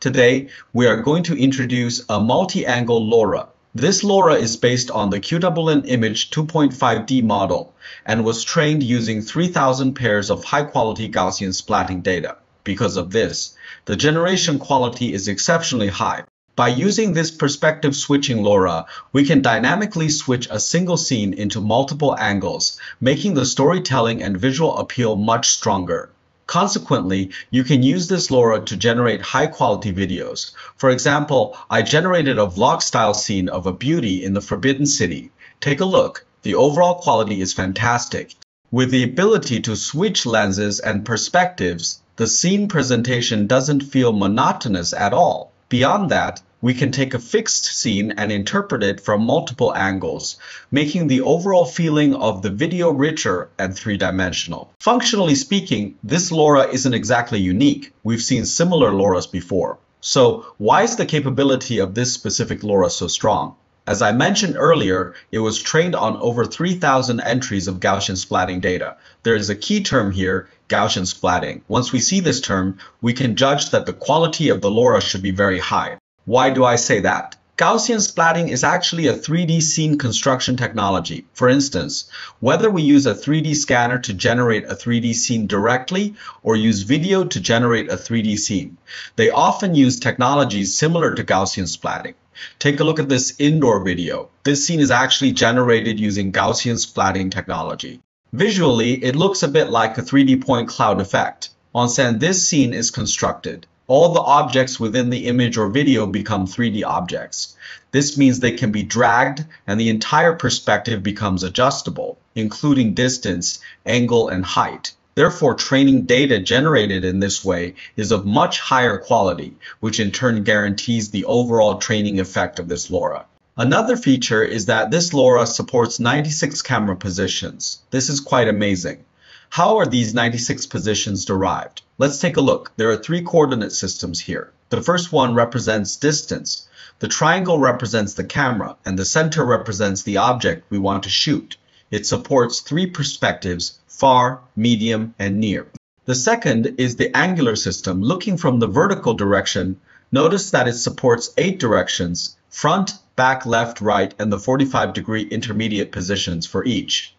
Today, we are going to introduce a multi-angle LoRa. This LoRa is based on the Qwen Image 2.5D model and was trained using 3000 pairs of high-quality Gaussian splatting data. Because of this, the generation quality is exceptionally high. By using this perspective switching LoRa, we can dynamically switch a single scene into multiple angles, making the storytelling and visual appeal much stronger. Consequently, you can use this LoRa to generate high quality videos. For example, I generated a vlog style scene of a beauty in the Forbidden City. Take a look. The overall quality is fantastic. With the ability to switch lenses and perspectives, the scene presentation doesn't feel monotonous at all. Beyond that, we can take a fixed scene and interpret it from multiple angles, making the overall feeling of the video richer and three-dimensional. Functionally speaking, this LoRa isn't exactly unique. We've seen similar LoRa's before. So why is the capability of this specific LoRa so strong? As I mentioned earlier, it was trained on over 3,000 entries of Gaussian splatting data. There is a key term here, Gaussian splatting. Once we see this term, we can judge that the quality of the LoRa should be very high. Why do I say that? Gaussian splatting is actually a 3D scene construction technology. For instance, whether we use a 3D scanner to generate a 3D scene directly or use video to generate a 3D scene, they often use technologies similar to Gaussian splatting. Take a look at this indoor video. This scene is actually generated using Gaussian splatting technology. Visually, it looks a bit like a 3D point cloud effect. Onsen this scene is constructed all the objects within the image or video become 3D objects. This means they can be dragged and the entire perspective becomes adjustable, including distance, angle, and height. Therefore, training data generated in this way is of much higher quality, which in turn guarantees the overall training effect of this LoRa. Another feature is that this LoRa supports 96 camera positions. This is quite amazing. How are these 96 positions derived? Let's take a look. There are three coordinate systems here. The first one represents distance. The triangle represents the camera, and the center represents the object we want to shoot. It supports three perspectives, far, medium, and near. The second is the angular system. Looking from the vertical direction, notice that it supports eight directions, front, back, left, right, and the 45 degree intermediate positions for each.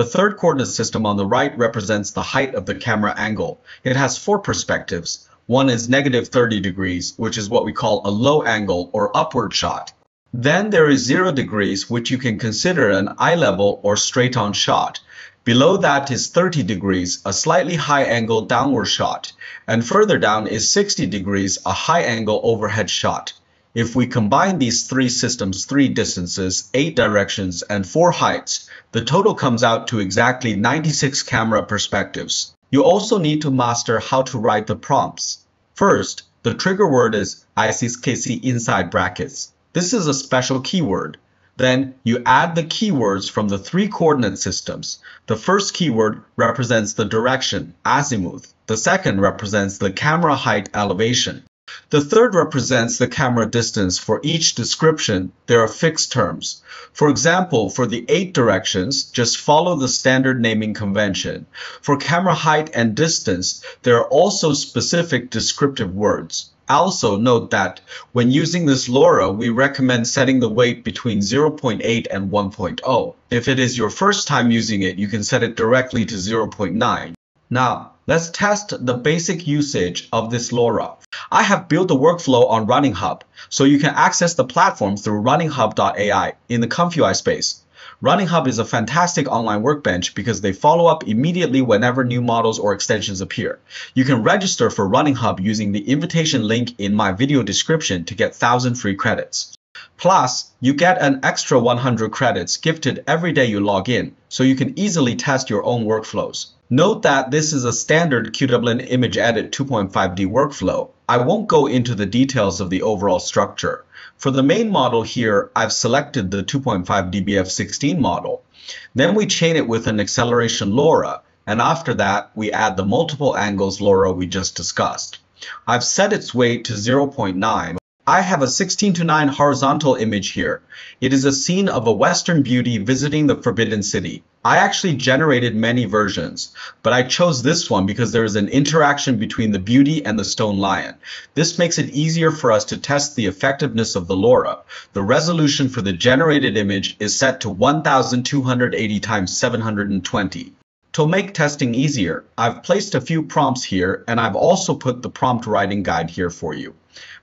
The third coordinate system on the right represents the height of the camera angle. It has four perspectives. One is negative 30 degrees, which is what we call a low angle or upward shot. Then there is 0 degrees, which you can consider an eye level or straight on shot. Below that is 30 degrees, a slightly high angle downward shot. And further down is 60 degrees, a high angle overhead shot. If we combine these three systems, three distances, eight directions, and four heights, the total comes out to exactly 96 camera perspectives. You also need to master how to write the prompts. First, the trigger word is ICKC inside brackets. This is a special keyword. Then you add the keywords from the three coordinate systems. The first keyword represents the direction, azimuth. The second represents the camera height elevation. The third represents the camera distance. For each description, there are fixed terms. For example, for the eight directions, just follow the standard naming convention. For camera height and distance, there are also specific descriptive words. Also note that when using this LoRa, we recommend setting the weight between 0.8 and 1.0. If it is your first time using it, you can set it directly to 0.9. Now, let's test the basic usage of this LoRa. I have built the workflow on Running Hub, so you can access the platform through runninghub.ai in the ComfyUI space. Running Hub is a fantastic online workbench because they follow up immediately whenever new models or extensions appear. You can register for Running Hub using the invitation link in my video description to get 1000 free credits. Plus, you get an extra 100 credits gifted every day you log in, so you can easily test your own workflows. Note that this is a standard Qwen Image Edit 2.5D workflow. I won't go into the details of the overall structure. For the main model here, I've selected the 2.5 dBF16 model. Then we chain it with an acceleration LoRa, and after that, we add the multiple angles LoRa we just discussed. I've set its weight to 0.9 I have a 16 to 9 horizontal image here. It is a scene of a Western beauty visiting the Forbidden City. I actually generated many versions, but I chose this one because there is an interaction between the beauty and the stone lion. This makes it easier for us to test the effectiveness of the LoRa. The resolution for the generated image is set to 1280 times 720. To make testing easier, I've placed a few prompts here and I've also put the prompt writing guide here for you.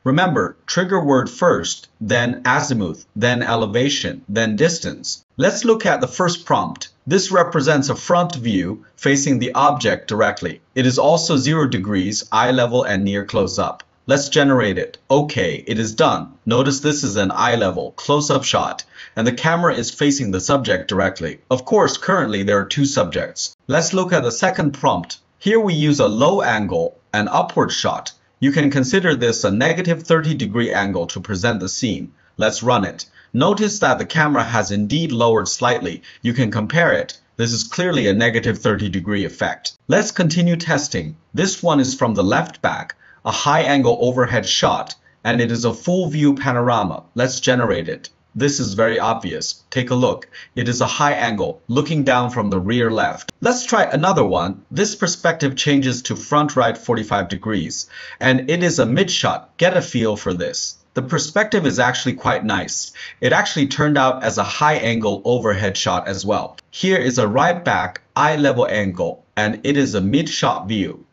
Remember, trigger word first, then azimuth, then elevation, then distance. Let's look at the first prompt. This represents a front view facing the object directly. It is also 0 degrees, eye level and near close up. Let's generate it. Okay, it is done. Notice this is an eye level, close-up shot, and the camera is facing the subject directly. Of course, currently there are two subjects. Let's look at the second prompt. Here we use a low angle, an upward shot. You can consider this a negative 30 degree angle to present the scene. Let's run it. Notice that the camera has indeed lowered slightly. You can compare it. This is clearly a negative 30 degree effect. Let's continue testing. This one is from the left back, a high angle overhead shot, and it is a full view panorama. Let's generate it. This is very obvious. Take a look. It is a high angle, looking down from the rear left. Let's try another one. This perspective changes to front right 45 degrees, and it is a mid shot. Get a feel for this. The perspective is actually quite nice. It actually turned out as a high angle overhead shot as well. Here is a right back eye level angle, and it is a mid shot view.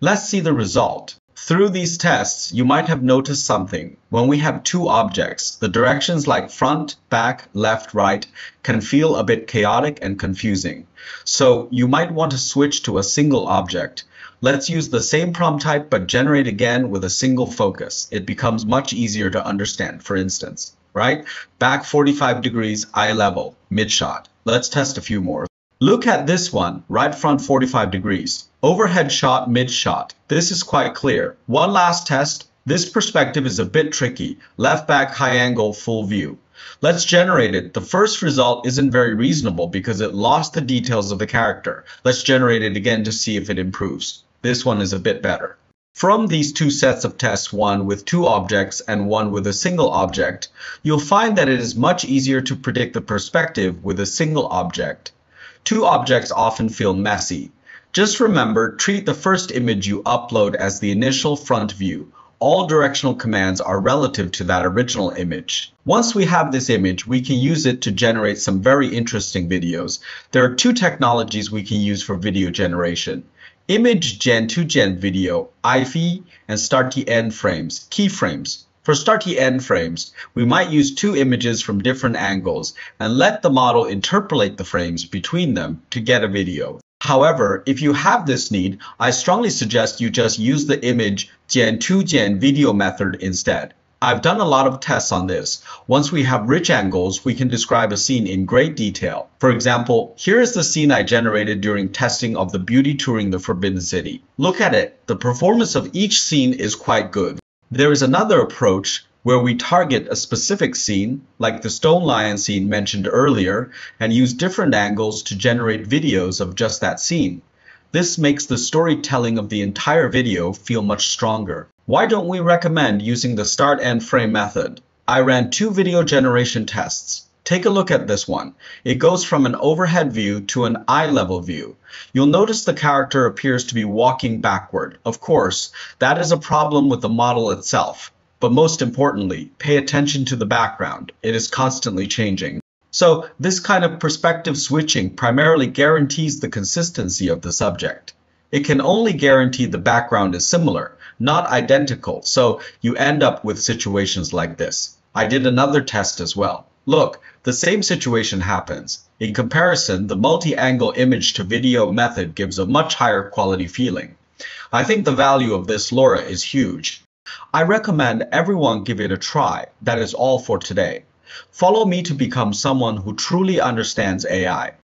Let's see the result. Through these tests, you might have noticed something. When we have two objects, the directions like front, back, left, right can feel a bit chaotic and confusing. So you might want to switch to a single object. Let's use the same prompt type but generate again with a single focus. It becomes much easier to understand, for instance, right? Back 45 degrees, eye level, mid shot. Let's test a few more. Look at this one, right front 45 degrees. Overhead shot, mid shot. This is quite clear. One last test. This perspective is a bit tricky. Left back high angle full view. Let's generate it. The first result isn't very reasonable because it lost the details of the character. Let's generate it again to see if it improves. This one is a bit better. From these two sets of tests, one with two objects and one with a single object, you'll find that it is much easier to predict the perspective with a single object. Two objects often feel messy. Just remember, treat the first image you upload as the initial front view. All directional commands are relative to that original image. Once we have this image, we can use it to generate some very interesting videos. There are two technologies we can use for video generation. Image Gen to Gen video, IV, and Starkey end frames, keyframes. For Starkey end frames, we might use two images from different angles and let the model interpolate the frames between them to get a video. However, if you have this need, I strongly suggest you just use the image gen 2 gen video method instead. I've done a lot of tests on this. Once we have rich angles, we can describe a scene in great detail. For example, here is the scene I generated during testing of the beauty touring the Forbidden City. Look at it. The performance of each scene is quite good. There is another approach where we target a specific scene, like the stone lion scene mentioned earlier, and use different angles to generate videos of just that scene. This makes the storytelling of the entire video feel much stronger. Why don't we recommend using the start end frame method? I ran two video generation tests. Take a look at this one. It goes from an overhead view to an eye level view. You'll notice the character appears to be walking backward. Of course, that is a problem with the model itself. But most importantly, pay attention to the background. It is constantly changing. So this kind of perspective switching primarily guarantees the consistency of the subject. It can only guarantee the background is similar, not identical, so you end up with situations like this. I did another test as well. Look, the same situation happens. In comparison, the multi-angle image to video method gives a much higher quality feeling. I think the value of this LoRa is huge. I recommend everyone give it a try. That is all for today. Follow me to become someone who truly understands AI.